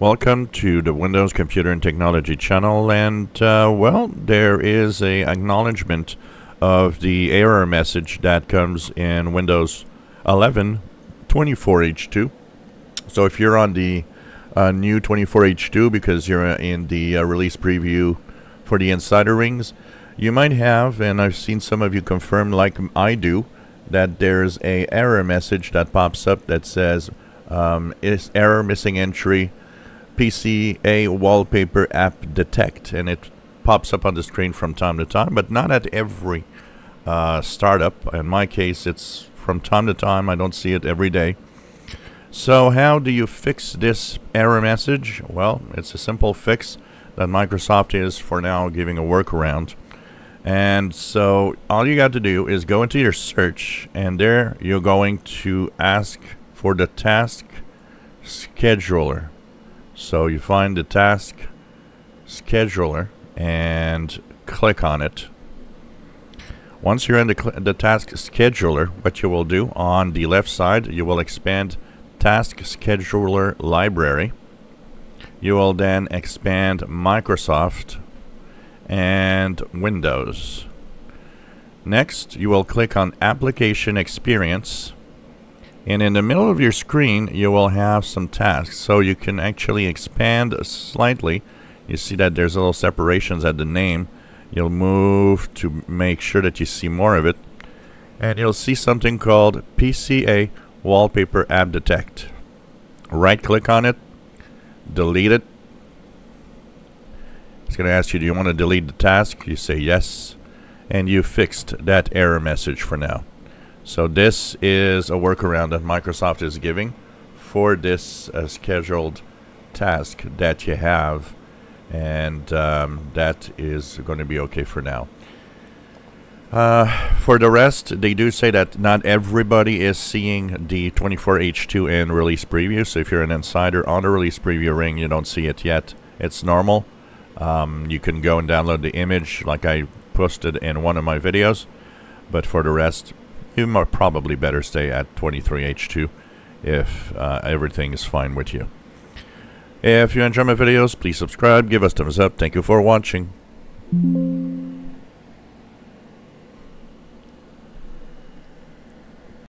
Welcome to the Windows Computer and Technology channel and uh, well there is a acknowledgement of the error message that comes in Windows 11 24H2 so if you're on the uh, new 24H2 because you're in the uh, release preview for the insider rings you might have and I've seen some of you confirm like I do that there's a error message that pops up that says um, is error missing entry PCA wallpaper app detect, and it pops up on the screen from time to time, but not at every uh, startup. In my case, it's from time to time. I don't see it every day. So how do you fix this error message? Well, it's a simple fix that Microsoft is for now giving a workaround. And so all you got to do is go into your search and there you're going to ask for the task scheduler. So you find the task scheduler and click on it. Once you're in the, the task scheduler, what you will do on the left side, you will expand task scheduler library. You will then expand Microsoft and Windows. Next, you will click on Application Experience and in the middle of your screen, you will have some tasks. So you can actually expand slightly. You see that there's a little separations at the name. You'll move to make sure that you see more of it. And you'll see something called PCA Wallpaper App Detect. Right click on it, delete it. It's going to ask you, do you want to delete the task? You say yes. And you fixed that error message for now. So this is a workaround that Microsoft is giving for this uh, scheduled task that you have and um, that is going to be okay for now. Uh, for the rest, they do say that not everybody is seeing the 24H2 in release preview. So if you're an insider on the release preview ring, you don't see it yet. It's normal. Um, you can go and download the image like I posted in one of my videos. But for the rest, you might probably better stay at 23H2 if uh, everything is fine with you. If you enjoy my videos, please subscribe, give us thumbs up. Thank you for watching.